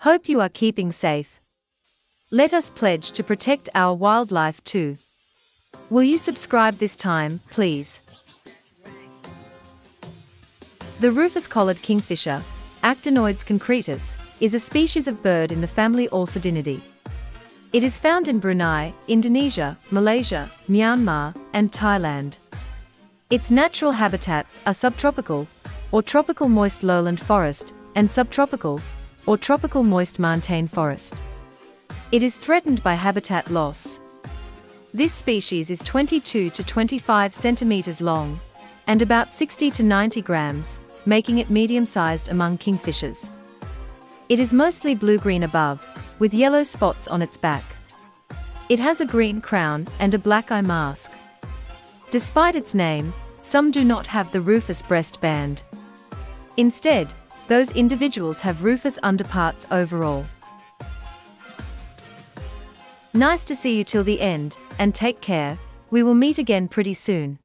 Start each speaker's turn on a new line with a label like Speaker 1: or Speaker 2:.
Speaker 1: Hope you are keeping safe. Let us pledge to protect our wildlife too. Will you subscribe this time, please? The rufous-collared kingfisher, Actenoides concretus, is a species of bird in the family Alcedinidae. It is found in Brunei, Indonesia, Malaysia, Myanmar, and Thailand. Its natural habitats are subtropical, or tropical moist lowland forest, and subtropical, or tropical moist montane forest. It is threatened by habitat loss. This species is 22 to 25 centimeters long, and about 60 to 90 grams, making it medium-sized among kingfishers. It is mostly blue-green above, with yellow spots on its back. It has a green crown and a black eye mask. Despite its name, some do not have the rufous breast band. Instead, those individuals have rufous underparts overall. Nice to see you till the end, and take care, we will meet again pretty soon.